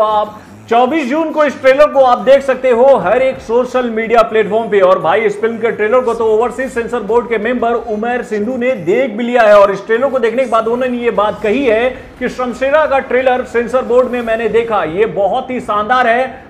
तो आप 24 जून को इस ट्रेलर को आप देख सकते हो हर एक सोशल मीडिया प्लेटफॉर्म पे। और भाई, इस फ़िल्म के ट्रेलर को तो ओवरसीज सेंसर बोर्ड के मेंबर उमेर सिंधु ने देख भी लिया है। और इस ट्रेलर को देखने के बाद उन्होंने ये बात कही है कि शमशेरा का ट्रेलर सेंसर बोर्ड में मैंने देखा। ये बहुत ही शानदार है।